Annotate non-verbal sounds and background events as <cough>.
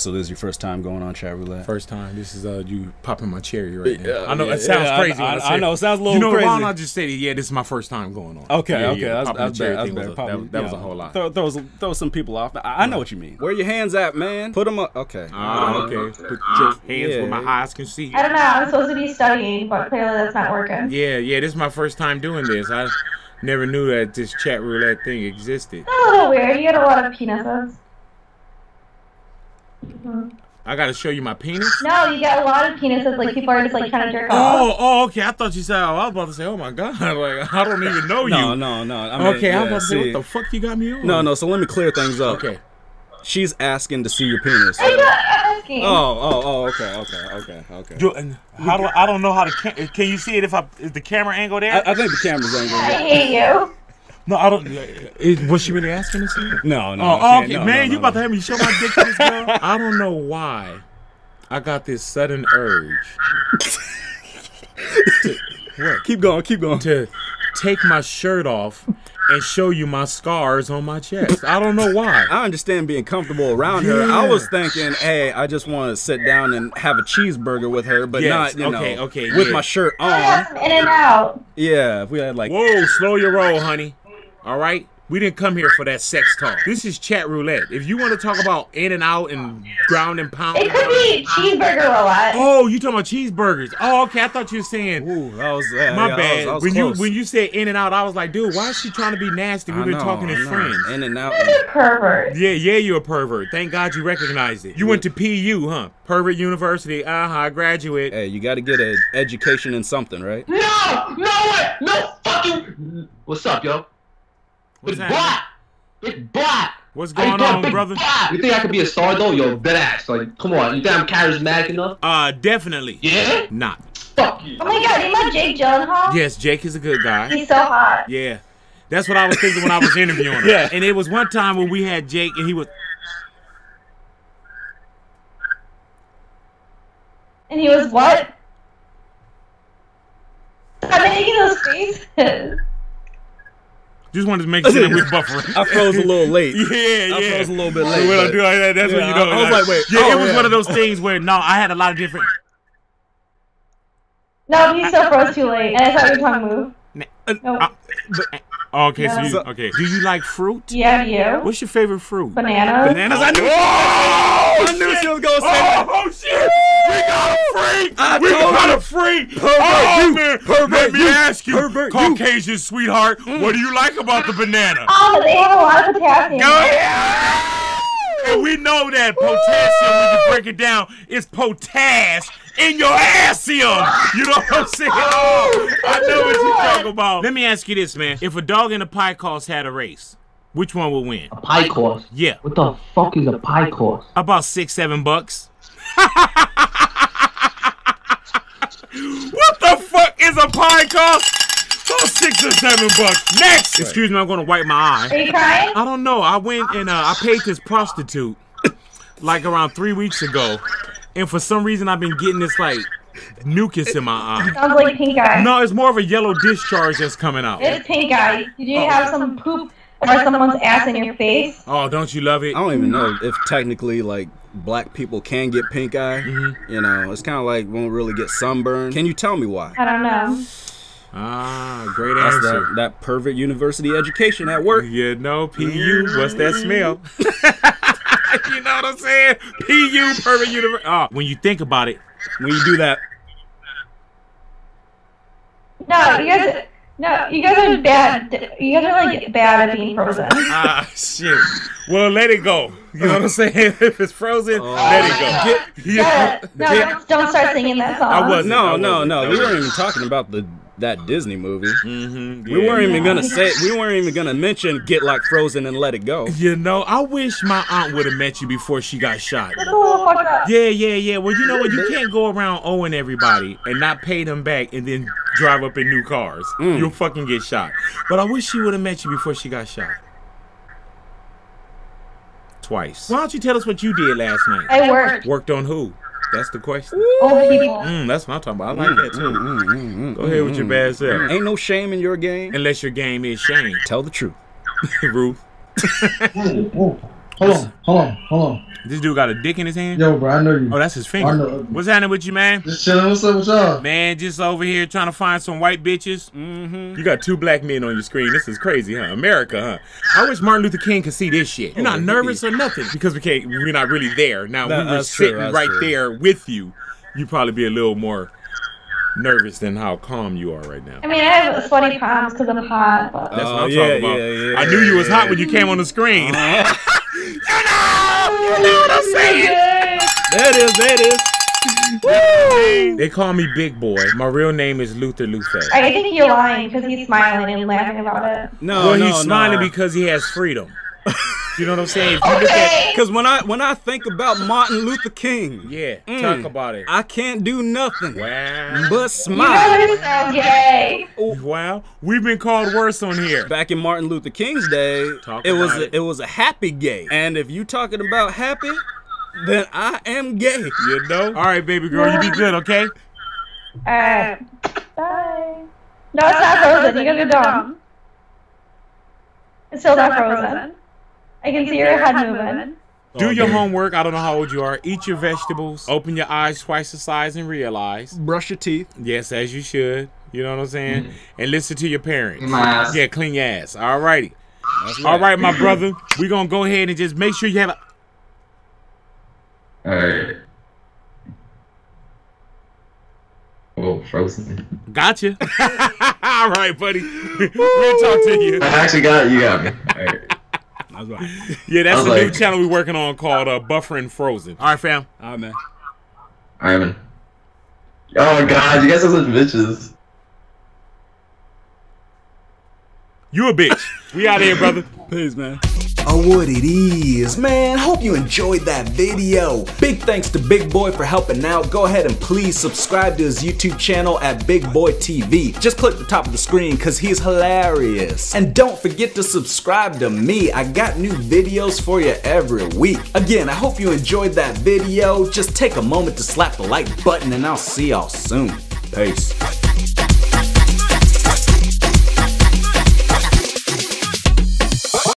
So this is your first time going on chat roulette? First time. This is uh you popping my cherry right now. Yeah, I know yeah, it sounds yeah, crazy. I- when I- say I know, it sounds a little You know, crazy. why don't I just say that? Yeah, this is my first time going on. Okay, Yeah, okay, yeah, that's, that's bad. That's thing was bad. a- that, that you was a whole lot. Throw, throw, some, throw some people off. I, I know what you mean. Where your hands at, man? Put them up. Okay. Ah, okay. Put your hands where my eyes can see. I don't know. I'm supposed to be studying, but clearly that's not working. Yeah, yeah. This is my first time doing this. I never knew that this chat roulette thing existed. That's a little weird. You get a lot of penises. I gotta show you my penis. No, you get a lot of penises. Like people are just like trying to jerk oh, off. Oh, oh, okay. I thought you said. Oh, I was about to say. Oh my god. <laughs> Like I don't even know you. No, no, no. I mean, okay, I was yeah, about to say. see- What the fuck you got me on? No, no. So let me clear things up. Okay. She's asking to see your penis. I'm not asking. Oh, oh, oh. Okay, okay, okay, okay. Do, and how do I, I don't know how to ca- can you see it if I is the camera angle there? I, I think the camera's angle. I hate you. No, I don't. Is, was she really asking this? see? No, no. Oh, she ain't- okay, no, man, no, you no, about no. to have me show my dick to this girl? <laughs> I don't know why. I got this sudden urge <laughs> What? Keep going, keep going. to take my shirt off and show you my scars on my chest. I don't know why. <laughs> I understand being comfortable around her. I was thinking, hey, I just want to sit down and have a cheeseburger with her, but Yes, not, you okay, know, okay, with yeah. my shirt on. in and out. Yeah, if we had like, Whoa, slow your roll, honey. All right? We didn't come here for that sex talk. This is chat roulette. If you want to talk about in and out and ground and pound. It could be cheeseburger roulette. Oh, you talking about cheeseburgers? Oh, okay. I thought you were saying. ooh, that was yeah, My yeah, bad. I was, I was when close. you when you said in and out, I was like, dude, why is she trying to be nasty? We've been know, talking as friends. in and out. You're a pervert. Yeah, yeah, you're a pervert. Thank God you recognized it. You went to PU, huh? Pervert University. Uh huh. Graduate. Hey, you got to get an education in something, right? No! No way! No fucking. What's up, yo? What's Big happening? black! Big black! What's going on, big brother? black? You think I could be a star though? Yo, dead ass. Like, come on. You think I'm charismatic enough? Uh, definitely. Yeah? Not. Fuck you. Oh my god, you know Jake Gyllenhaal? Yes, Jake is a good guy. He's so hot. Yeah. That's what I was thinking when I was interviewing him. <laughs> Yeah. And it was one time when we had Jake and he was. And he was what? I'm making those faces. Just wanted to make sure that we're <laughs> buffering. I froze a little late. Yeah, <laughs> yeah. I froze a little bit So late. when I do like that, that's when Yeah, you know. I was like, wait, Yeah, oh, it was yeah. one of those things where no, I had a lot of different. No, he still froze too late. And I thought your tongue moved. No. Uh, oh, okay, so you okay? Do you like fruit? Yeah, you. What's your favorite fruit? Bananas. Bananas. I knew. Oh, I knew she was gonna say that. Oh shit! We got a freak! I we told got you. a freak! Pervert oh you. man! Pervert Let me you. ask you, Pervert you. Caucasian sweetheart, mm. what do you like about the banana? Oh, they have a lot of potassium. Go ahead! And we know that potassium, when you break it down, is potash in your assium. You know what I'm saying? Oh, I know what you're talking about. Let me ask you this, man. If a dog and a pie course had a race, which one would win? A pie course. Yeah, What the fuck is a pie course? about six, seven bucks. <laughs> what the fuck is a pie cost? About six or seven bucks. Next! Excuse me, I'm gonna wipe my eye. Are you crying? I don't know. I went and uh, I paid this prostitute like around three weeks ago, and for some reason I've been getting this like mucus in my eye. Sounds like pink eye. No, it's more of a yellow discharge that's coming out. It's pink eye. Did you have some poop or someone's ass in your face? Oh, don't you love it? I don't even know if technically like black people can get pink eye. You know, it's kind of like won't really get sunburned. Can you tell me why? I don't know. Ah, great That's answer. that, that pervert university education at work. You know, PU, what's that smell? <laughs> you know what I'm saying? PU, perfect universe. Oh, when you think about it, When you do that, No, you guys. No, you guys are bad. You guys are like bad at being frozen. ah, shit. Well, let it go. You know what I'm saying? <laughs> if it's frozen, let it go. Yeah, no, don't- don't start singing that song. I wasn't. no, I no, wasn't. no. I We weren't wasn't. even talking about the that Disney movie. Mhm, We weren't even gonna say. We weren't even gonna mention Get Like Frozen and Let It Go. You know, I wish my aunt would have met you before she got shot. That's a little fucked up. Yeah, yeah, yeah. Well, you know what? You can't go around owing everybody and not pay them back and then drive up in new cars. You'll fucking get shot. But I wish she would have met you before she got shot. Twice. Why don't you tell us what you did last night? I worked. Worked on who? That's the question. Oh, Old people. Mm, that's what I'm talking about. I like that too. Go ahead with your bad self. Ain't no shame in your game. Unless your game is shame. Tell the truth. <laughs> Ruth. Hold on, hold on, hold on. This dude got a dick in his hand. Yo, bro, I know you. Oh, that's his I finger. know. What's happening with you, man? Just chilling. What's up with y'all? Man, just over here trying to find some white bitches. Mm-hmm. You got two black men on your screen. This is crazy, huh? America, huh? I wish Martin Luther King could see this shit. You're not Oh, nervous or nothing because we can't. We're not really there. Now That- we were that's true, sitting right true. there with you. You'd probably be a little more nervous than how calm you are right now. I mean, I have sweaty palms because I'm hot. But... That's what Oh, I'm yeah, talking about. yeah, yeah, I knew you was yeah, hot when you came on the screen. Uh-huh. you know, you know what I'm saying. That is, that is. They call me Big Boy. My real name is Luther Lufe. I think you're lying because he's smiling and laughing about it. No, well, no, he's smiling no. because he has freedom. <laughs> you know what I'm saying? If you look at, Okay. Because when I when I think about Martin Luther King, yeah, Mm. talk about it. I can't do nothing Wow. but smile. guys are so gay. Wow, we've been called worse on here. Back in Martin Luther King's day, Talk it was about a, it. it was a happy gay. And if you talking about happy, then I am gay. You know? All right, baby girl, you be good, okay? Alright. Bye. No, it's not frozen. You guys are dumb. It's still not frozen. I can see your head moving. Do your homework. I don't know how old you are. Eat your vegetables. Open your eyes twice the size and realize. Brush your teeth. Yes, as you should. You know what I'm saying? Mm-hmm. And listen to your parents. My ass. Yeah, clean your ass. All righty. That's All right, my brother. We're going to go ahead and just make sure you have a. Alright. Oh, frozen. Gotcha. <laughs> All right, buddy. <laughs> we'll talk to you. I actually got it. You got me. Alright. That's <laughs> right. Yeah, that's the was a new channel we're working on called uh, Buffering Frozen. All right, fam. All right, man. Alright, man. Oh my god, you guys are such bitches. You a bitch. We out here, brother. Peace, man. Oh, what it is, man. Hope you enjoyed that video. Big thanks to Big Boy for helping out. Go ahead and please subscribe to his YouTube channel at Big Boy TV. Just click the top of the screen because he's hilarious. And don't forget to subscribe to me. I got new videos for you every week. Again, I hope you enjoyed that video. Just take a moment to slap the like button and I'll see y'all soon. Peace.